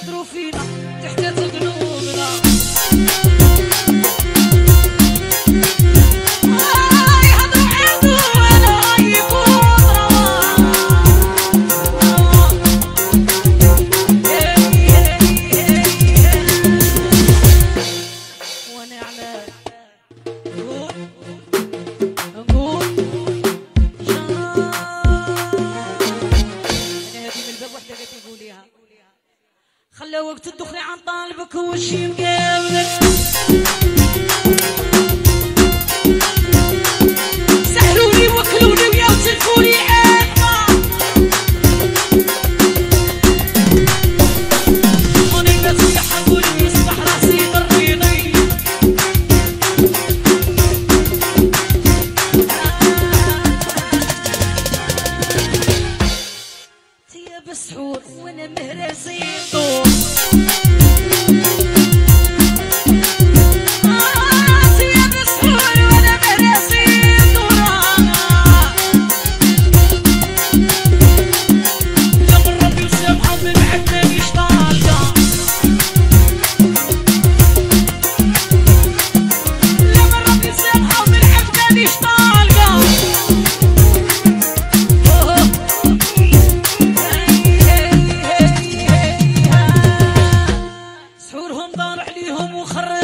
ناطروا فينا تحت خلى وقت الدخل عن طالبك وشي مقابلك سهروني وكلوني ويا تلفوني بسحور وأنا مهرسي طول Thank صارح ليهم وخرج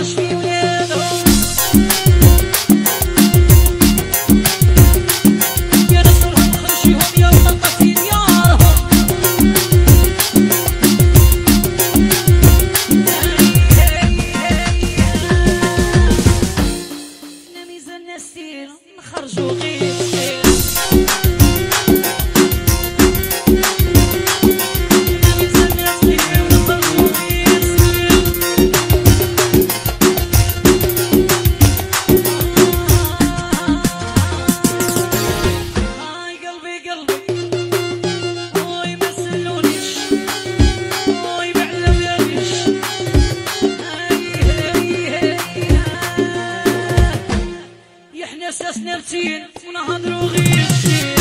يحنا ساسنا رتين ونهضرو غير الشين